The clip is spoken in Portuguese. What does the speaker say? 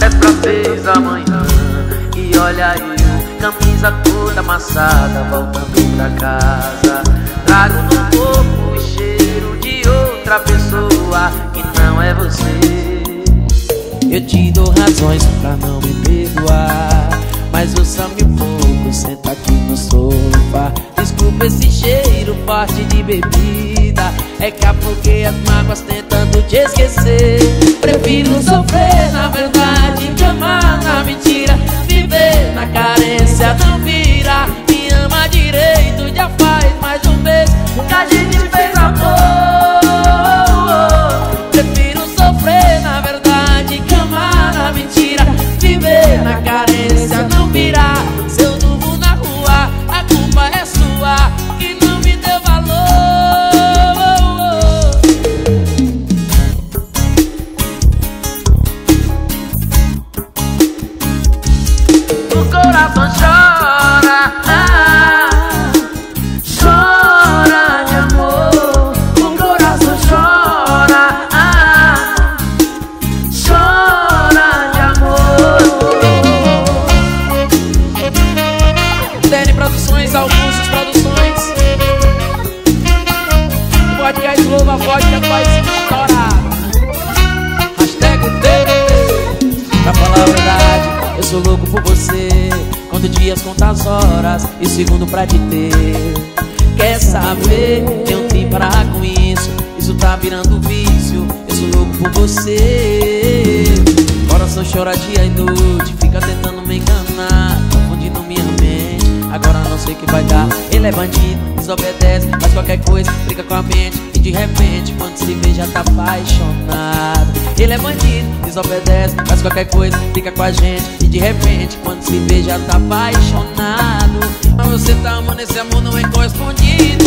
É pra seis amanhã E olha eu, camisa toda amassada Voltando pra casa. Trago no corpo o cheiro de outra pessoa Que não é você. Eu te dou razões pra não me perdoar Mas ouça-me pouco, senta aqui no sofá. Desculpa esse cheiro forte de bebida É que afoguei as mágoas tentando te esquecer. Prefiro sofrer na verdade que amar O coração chora. Ah, Chora de amor. O coração chora. Ah, Chora de amor. Dene Produções, Augusto Produções. Podcast Globo, a vodka faz estourar Hashtag dele Pra falar a verdade, eu sou louco por Conto dias, conto as horas E segundo pra te ter. Quer saber? Tenho que parar com isso. Isso tá virando vício. Eu sou louco por você. Coração chora dia e noite Fica tentando me enganar. Confundindo minha mente Agora não sei o que vai dar. Ele é bandido, desobedece Faz qualquer coisa, briga com a mente de repente, quando se vê já tá apaixonado. Ele é bandido, desobedece Faz qualquer coisa, fica com a gente. E de repente, quando se vê já tá apaixonado. Mas você tá amando esse amor não é correspondido